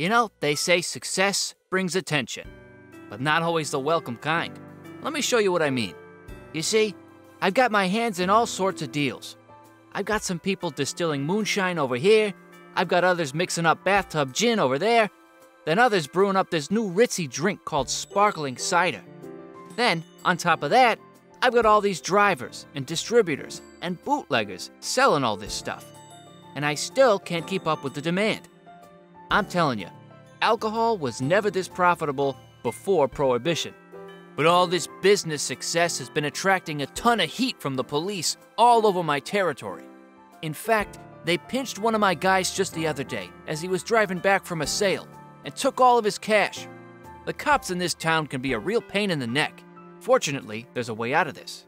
You know, they say success brings attention, but not always the welcome kind. Let me show you what I mean. You see, I've got my hands in all sorts of deals. I've got some people distilling moonshine over here, I've got others mixing up bathtub gin over there, then others brewing up this new ritzy drink called sparkling cider. Then, on top of that, I've got all these drivers and distributors and bootleggers selling all this stuff. And I still can't keep up with the demand. I'm telling you, alcohol was never this profitable before Prohibition. But all this business success has been attracting a ton of heat from the police all over my territory. In fact, they pinched one of my guys just the other day as he was driving back from a sale and took all of his cash. The cops in this town can be a real pain in the neck. Fortunately, there's a way out of this.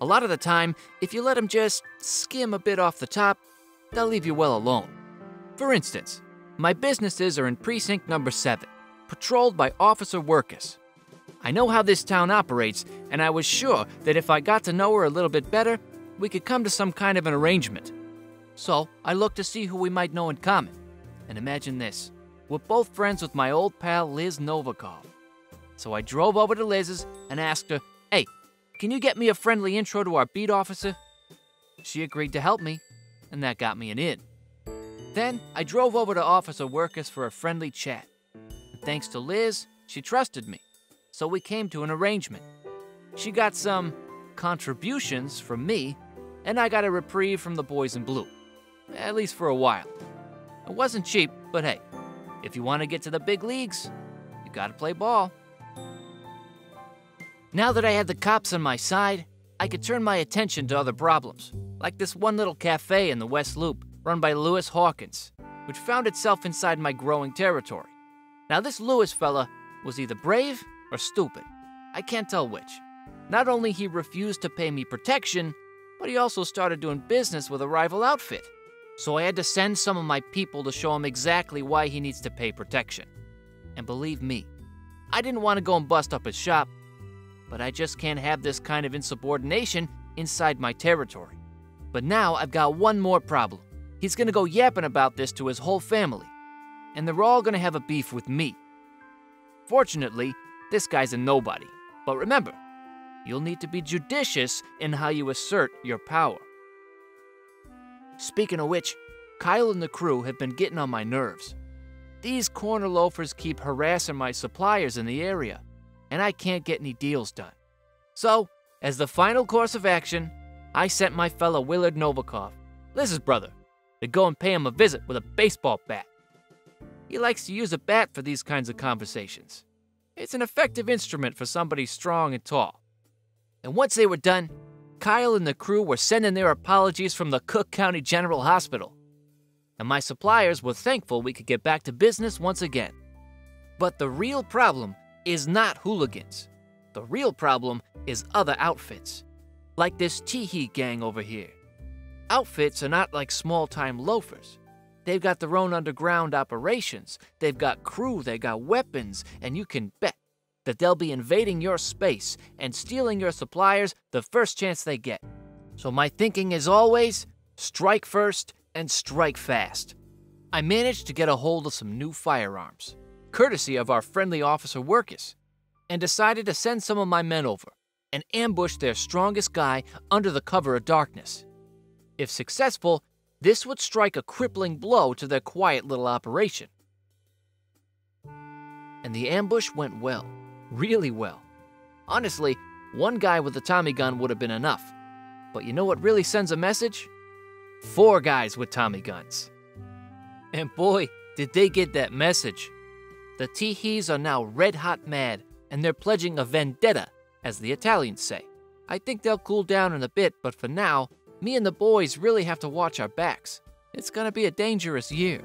A lot of the time, if you let them just skim a bit off the top, they'll leave you well alone. For instance, my businesses are in precinct number 7, patrolled by Officer Workus. I know how this town operates, and I was sure that if I got to know her a little bit better, we could come to some kind of an arrangement. So I looked to see who we might know in common. And imagine this we're both friends with my old pal Liz Novikov. So I drove over to Liz's and asked her, Hey, can you get me a friendly intro to our beat officer? She agreed to help me, and that got me an in. Then I drove over to Officer Workus for a friendly chat. And thanks to Liz, she trusted me, so we came to an arrangement. She got some contributions from me, and I got a reprieve from the boys in blue. At least for a while. It wasn't cheap, but hey, if you want to get to the big leagues, you gotta play ball. Now that I had the cops on my side, I could turn my attention to other problems, like this one little cafe in the West Loop run by Lewis Hawkins, which found itself inside my growing territory. Now, this Lewis fella was either brave or stupid. I can't tell which. Not only he refused to pay me protection, but he also started doing business with a rival outfit. So I had to send some of my people to show him exactly why he needs to pay protection. And believe me, I didn't want to go and bust up his shop, but I just can't have this kind of insubordination inside my territory. But now I've got one more problem. He's gonna go yapping about this to his whole family, and they're all gonna have a beef with me. Fortunately, this guy's a nobody. But remember, you'll need to be judicious in how you assert your power. Speaking of which, Kyle and the crew have been getting on my nerves. These corner loafers keep harassing my suppliers in the area, and I can't get any deals done. So, as the final course of action, I sent my fellow Willard Novikov, Liz's brother, to go and pay him a visit with a baseball bat. He likes to use a bat for these kinds of conversations. It's an effective instrument for somebody strong and tall. And once they were done, Kyle and the crew were sending their apologies from the Cook County General Hospital. And my suppliers were thankful we could get back to business once again. But the real problem is not hooligans. The real problem is other outfits, like this Teehee gang over here. Outfits are not like small time loafers. They've got their own underground operations, they've got crew, they've got weapons, and you can bet that they'll be invading your space and stealing your suppliers the first chance they get. So, my thinking is always strike first and strike fast. I managed to get a hold of some new firearms, courtesy of our friendly officer Workus, and decided to send some of my men over and ambush their strongest guy under the cover of darkness. If successful, this would strike a crippling blow to their quiet little operation. And the ambush went well really well. Honestly, one guy with a Tommy gun would have been enough. But you know what really sends a message? Four guys with Tommy guns. And boy, did they get that message. The Teehees are now red hot mad, and they're pledging a vendetta, as the Italians say. I think they'll cool down in a bit, but for now, me and the boys really have to watch our backs. It's gonna be a dangerous year.